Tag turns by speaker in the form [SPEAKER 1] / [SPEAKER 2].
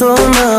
[SPEAKER 1] tanto más